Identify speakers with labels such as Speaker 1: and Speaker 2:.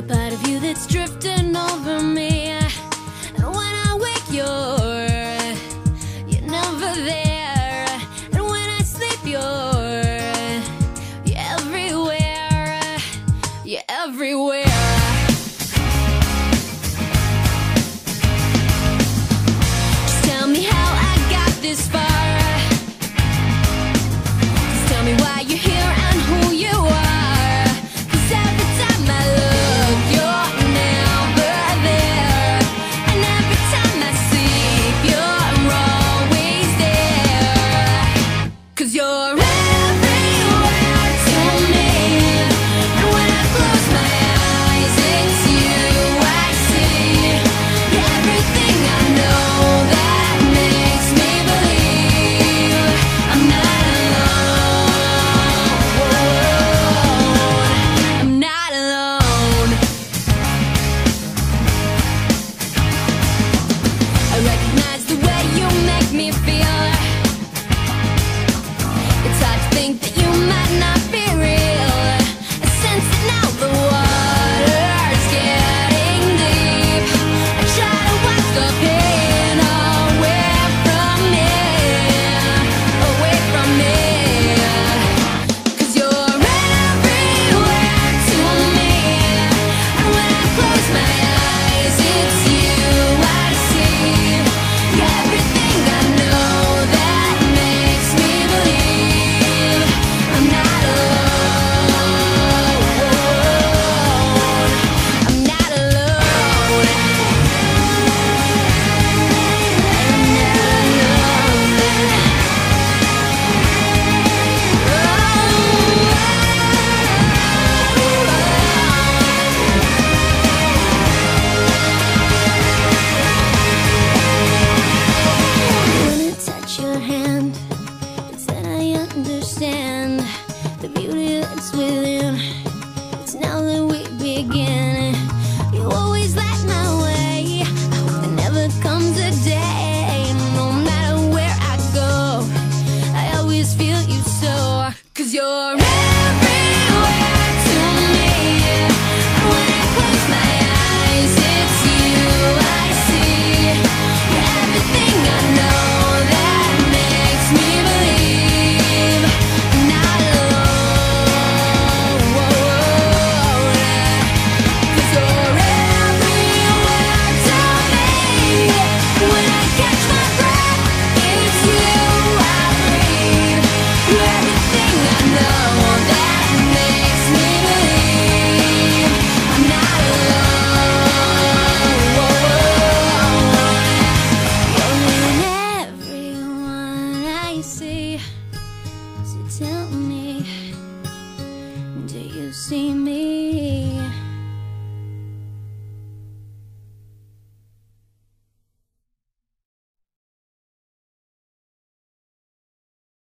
Speaker 1: the part of you Cause you're You're see me